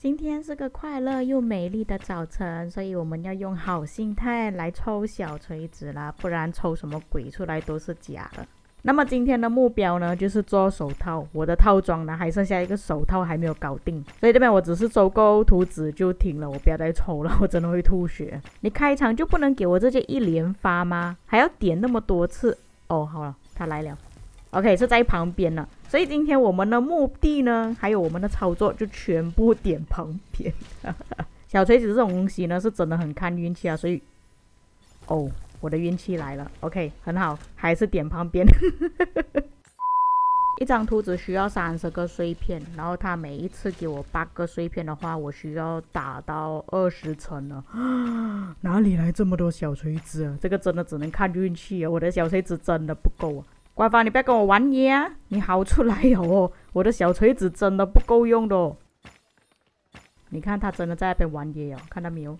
今天是个快乐又美丽的早晨，所以我们要用好心态来抽小锤子啦，不然抽什么鬼出来都是假的。那么今天的目标呢，就是做手套。我的套装呢，还剩下一个手套还没有搞定，所以这边我只是收购图纸就停了，我不要再抽了，我真的会吐血。你开场就不能给我这些一连发吗？还要点那么多次？哦，好了，他来了。OK，是在旁边了。所以今天我们的目的呢，还有我们的操作，就全部点旁边。小锤子这种东西呢，是真的很看运气啊。所以，哦，我的运气来了。OK，很好，还是点旁边。一张图纸需要三十个碎片，然后它每一次给我八个碎片的话，我需要打到二十层了。哪里来这么多小锤子啊？这个真的只能看运气啊！我的小锤子真的不够啊。官方，你不要跟我玩耶啊！你好出来哦，我的小锤子真的不够用的。你看他真的在那边玩野哦，看到没有？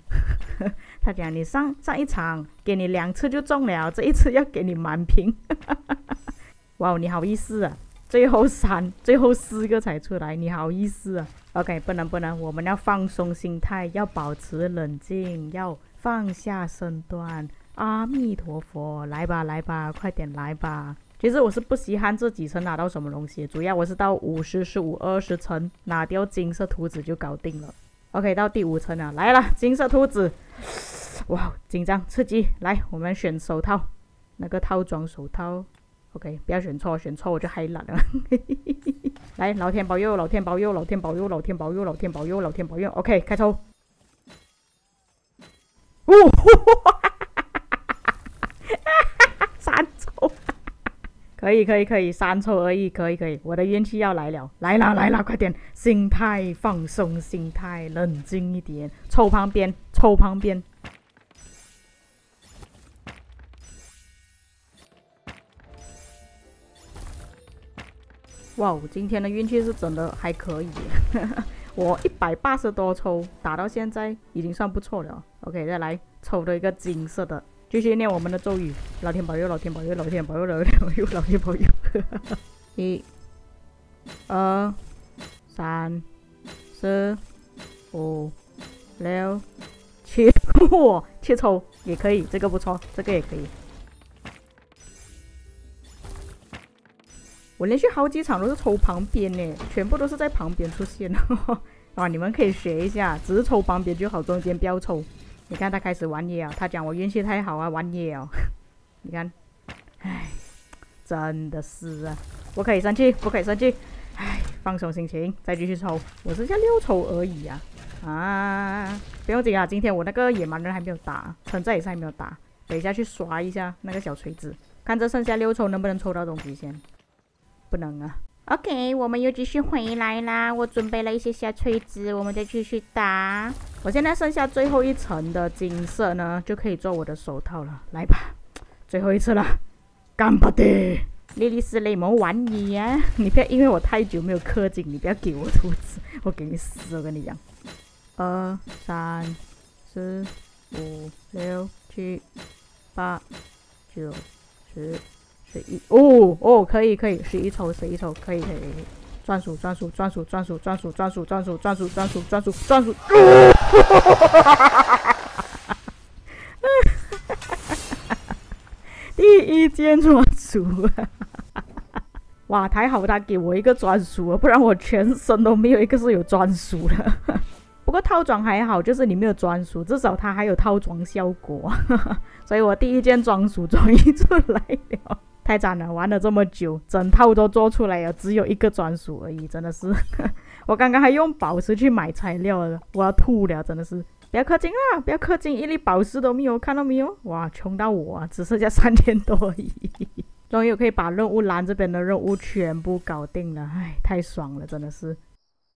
他讲你上上一场给你两次就中了，这一次要给你满屏。哇，你好意思啊？最后三、最后四个才出来，你好意思啊？OK，不能不能，我们要放松心态，要保持冷静，要放下身段。阿弥陀佛，来吧来吧，快点来吧。其实我是不稀罕这几层拿到什么东西，主要我是到五十、十五、二十层拿掉金色图纸就搞定了。OK，到第五层了，来了，金色图纸，哇，紧张刺激！来，我们选手套，那个套装手套。OK，不要选错，选错我就嗨懒了。来，老天保佑，老天保佑，老天保佑，老天保佑，老天保佑，老天保佑。OK，开抽。哦，三抽。可以可以可以，三抽而已，可以可以，我的运气要来了，来了来了，快点，心态放松，心态冷静一点，抽旁边，抽旁边。哇哦，今天的运气是真的还可以，我一百八十多抽打到现在已经算不错了。OK，再来抽到一个金色的。继续念我们的咒语，老天保佑，老天保佑，老天保佑，老天保佑，老天保佑。一、二、三、四、五、六、七，哇，七抽也可以，这个不错，这个也可以。我连续好几场都是抽旁边呢，全部都是在旁边出现的。啊，你们可以学一下，只是抽旁边就好，中间不要抽。你看他开始玩野哦，他讲我运气太好啊，玩野哦。你看，唉，真的是啊，不可以生气，不可以生气，唉，放松心情，再继续抽，我剩下六抽而已啊，啊，不用紧啊，今天我那个野蛮人还没有打，存在也是还没有打，等一下去刷一下那个小锤子，看这剩下六抽能不能抽到东西先，不能啊。OK，我们又继续回来啦。我准备了一些小锤子，我们再继续打。我现在剩下最后一层的金色呢，就可以做我的手套了。来吧，最后一次了，干巴的！莉莉丝雷蒙玩你呀！你不要因为我太久没有氪金，你不要给我图纸，我给你死！我跟你讲，二三四五六七八九十。十一哦哦，可以可以，十一抽十一抽，可以可以，专属专属专属专属专属专属专属专属专属专属专属，第一件专属，哇，太好，他给我一个专属，不然我全身都没有一个是有专属的。不过套装还好，就是你没有专属，至少它还有套装效果，所以我第一件专属终于出来了。太赞了，玩了这么久，整套都做出来了，只有一个专属而已，真的是。我刚刚还用宝石去买材料了，我要吐了，真的是。不要氪金啊！不要氪金，一粒宝石都没有，看到没有？哇，穷到我，啊只剩下三千多而已。终于可以把任务栏这边的任务全部搞定了，唉，太爽了，真的是。